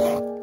you.